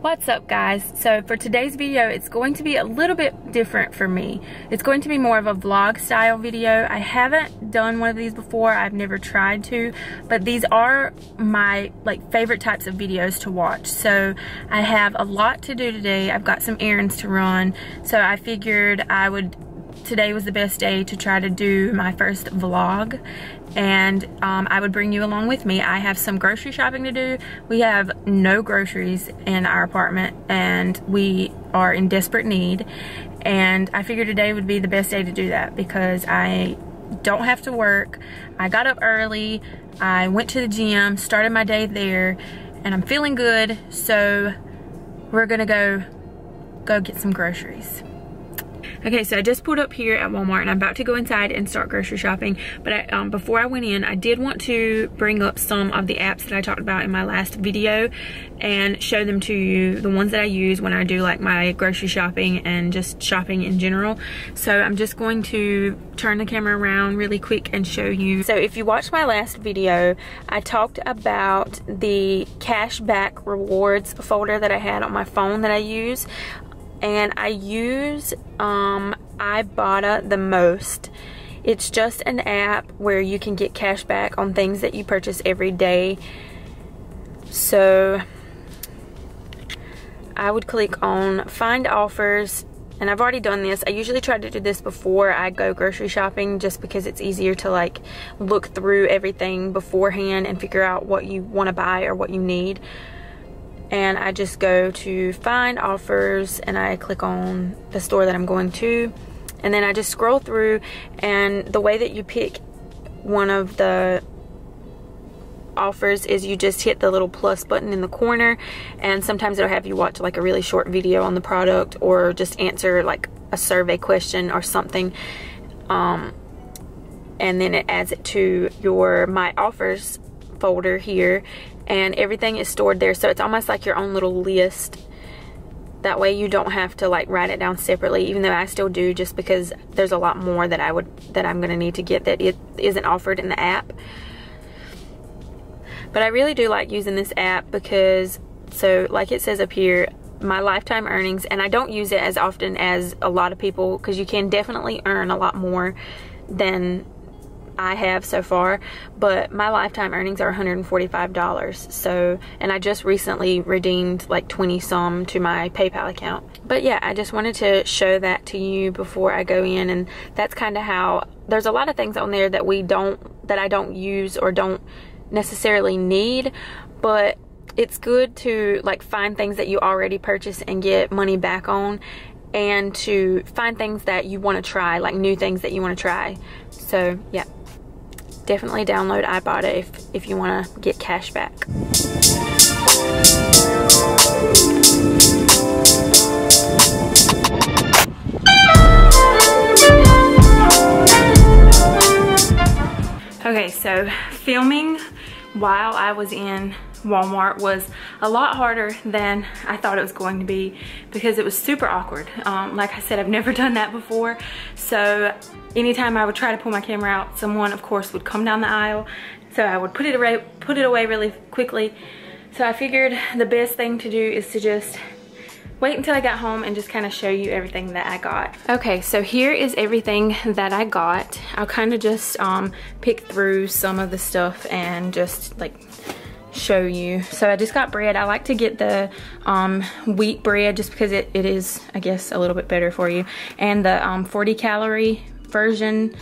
What's up guys? So for today's video, it's going to be a little bit different for me. It's going to be more of a vlog style video. I haven't done one of these before. I've never tried to, but these are my like favorite types of videos to watch. So I have a lot to do today. I've got some errands to run. So I figured I would today was the best day to try to do my first vlog and um, I would bring you along with me. I have some grocery shopping to do. We have no groceries in our apartment and we are in desperate need and I figured today would be the best day to do that because I don't have to work. I got up early, I went to the gym, started my day there and I'm feeling good so we're gonna go go get some groceries. Okay, so I just pulled up here at Walmart and I'm about to go inside and start grocery shopping. But I, um, before I went in, I did want to bring up some of the apps that I talked about in my last video and show them to you, the ones that I use when I do like my grocery shopping and just shopping in general. So I'm just going to turn the camera around really quick and show you. So if you watched my last video, I talked about the cashback rewards folder that I had on my phone that I use and I use um, Ibotta the most. It's just an app where you can get cash back on things that you purchase every day. So I would click on find offers and I've already done this. I usually try to do this before I go grocery shopping just because it's easier to like look through everything beforehand and figure out what you want to buy or what you need and I just go to find offers and I click on the store that I'm going to. And then I just scroll through and the way that you pick one of the offers is you just hit the little plus button in the corner and sometimes it'll have you watch like a really short video on the product or just answer like a survey question or something. Um, and then it adds it to your my offers folder here and everything is stored there. So it's almost like your own little list. That way you don't have to like write it down separately even though I still do just because there's a lot more that I would that I'm gonna need to get that it isn't offered in the app. But I really do like using this app because so like it says up here my lifetime earnings and I don't use it as often as a lot of people because you can definitely earn a lot more than I have so far, but my lifetime earnings are $145. So, and I just recently redeemed like 20 some to my PayPal account. But yeah, I just wanted to show that to you before I go in and that's kind of how there's a lot of things on there that we don't that I don't use or don't necessarily need, but it's good to like find things that you already purchased and get money back on and to find things that you want to try, like new things that you want to try. So, yeah definitely download Ibotta if, if you want to get cash back. Okay, so filming while I was in Walmart was a lot harder than I thought it was going to be because it was super awkward. Um, like I said, I've never done that before. So anytime I would try to pull my camera out, someone of course would come down the aisle. So I would put it put it away really quickly. So I figured the best thing to do is to just wait until I got home and just kind of show you everything that I got. Okay, so here is everything that I got. I'll kind of just um, pick through some of the stuff and just like show you. So I just got bread. I like to get the um, wheat bread just because it, it is, I guess, a little bit better for you. And the um, 40 calorie version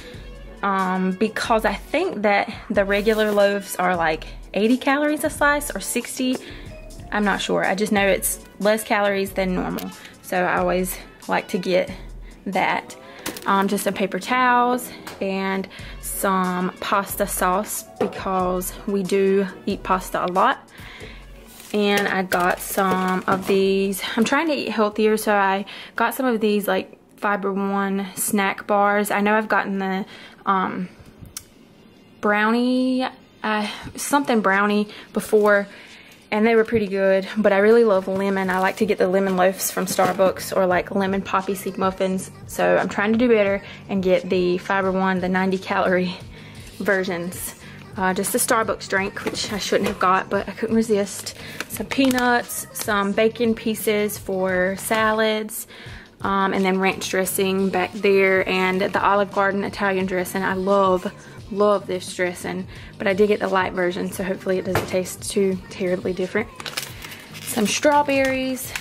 um, because I think that the regular loaves are like 80 calories a slice or 60. I'm not sure. I just know it's less calories than normal. So I always like to get that. Um, just some paper towels and some pasta sauce because we do eat pasta a lot. And I got some of these. I'm trying to eat healthier, so I got some of these like Fiber One snack bars. I know I've gotten the um, brownie, uh, something brownie before and they were pretty good but I really love lemon I like to get the lemon loaves from Starbucks or like lemon poppy seed muffins so I'm trying to do better and get the fiber one the 90 calorie versions uh, just a Starbucks drink, which I shouldn't have got, but I couldn't resist. Some peanuts, some bacon pieces for salads, um, and then ranch dressing back there, and the Olive Garden Italian dressing. I love, love this dressing, but I did get the light version, so hopefully it doesn't taste too terribly different. Some strawberries,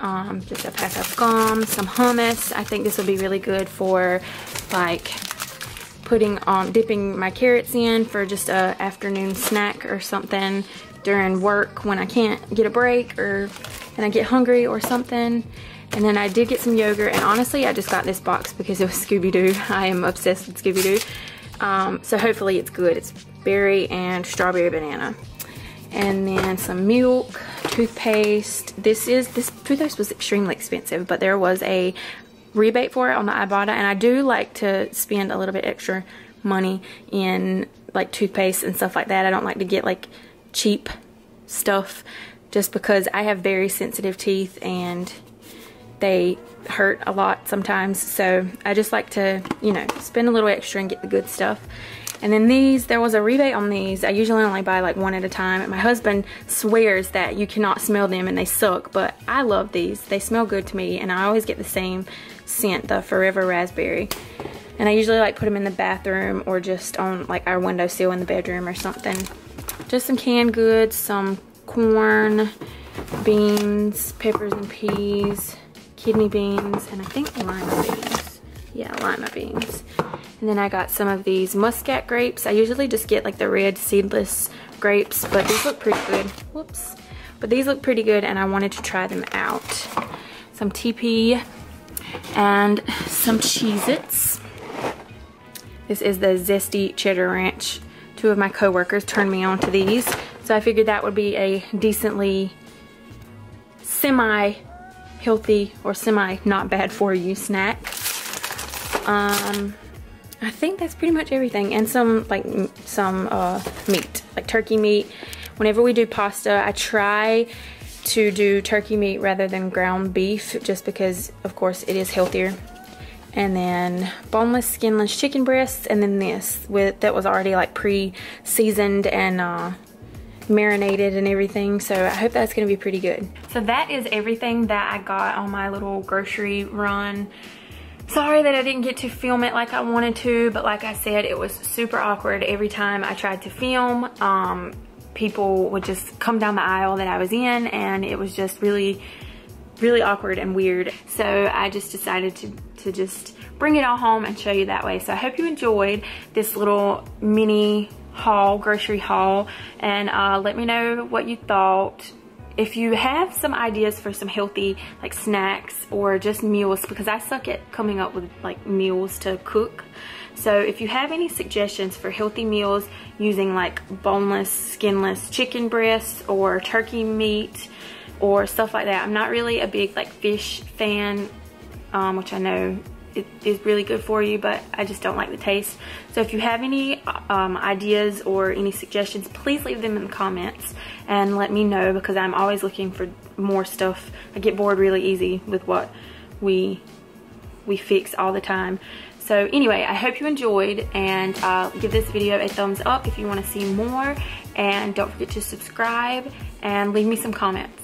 um, just a pack of gum, some hummus. I think this will be really good for like putting on, dipping my carrots in for just a afternoon snack or something during work when I can't get a break or and I get hungry or something. And then I did get some yogurt and honestly I just got this box because it was Scooby-Doo. I am obsessed with Scooby-Doo. Um, so hopefully it's good. It's berry and strawberry banana. And then some milk, toothpaste. This is, this toothpaste was extremely expensive, but there was a rebate for it on the Ibotta and I do like to spend a little bit extra money in like toothpaste and stuff like that. I don't like to get like cheap stuff just because I have very sensitive teeth and they hurt a lot sometimes. So I just like to, you know, spend a little extra and get the good stuff. And then these, there was a rebate on these. I usually only buy like one at a time. My husband swears that you cannot smell them and they suck, but I love these. They smell good to me and I always get the same scent, the Forever Raspberry. And I usually like put them in the bathroom or just on like our windowsill in the bedroom or something. Just some canned goods, some corn, beans, peppers and peas, kidney beans, and I think lima beans. Yeah, lima beans. And then I got some of these muscat grapes. I usually just get like the red seedless grapes, but these look pretty good. Whoops. But these look pretty good and I wanted to try them out. Some TP and some Cheez-Its. This is the Zesty Cheddar Ranch. Two of my coworkers turned me on to these. So I figured that would be a decently semi-healthy or semi-not bad for you snack. Um, I think that's pretty much everything. And some like some uh, meat, like turkey meat. Whenever we do pasta, I try to do turkey meat rather than ground beef just because of course it is healthier. And then boneless, skinless chicken breasts, and then this with that was already like pre-seasoned and uh, marinated and everything so I hope that's gonna be pretty good. So that is everything that I got on my little grocery run Sorry that I didn't get to film it like I wanted to, but like I said, it was super awkward every time I tried to film. Um, people would just come down the aisle that I was in and it was just really, really awkward and weird. So I just decided to, to just bring it all home and show you that way. So I hope you enjoyed this little mini haul, grocery haul, and uh, let me know what you thought. If you have some ideas for some healthy like snacks or just meals because I suck at coming up with like meals to cook. So if you have any suggestions for healthy meals using like boneless skinless chicken breasts or turkey meat or stuff like that I'm not really a big like fish fan um, which I know it is really good for you, but I just don't like the taste. So if you have any um, ideas or any suggestions, please leave them in the comments and let me know because I'm always looking for more stuff. I get bored really easy with what we we fix all the time. So anyway, I hope you enjoyed and uh, give this video a thumbs up if you want to see more and don't forget to subscribe and leave me some comments.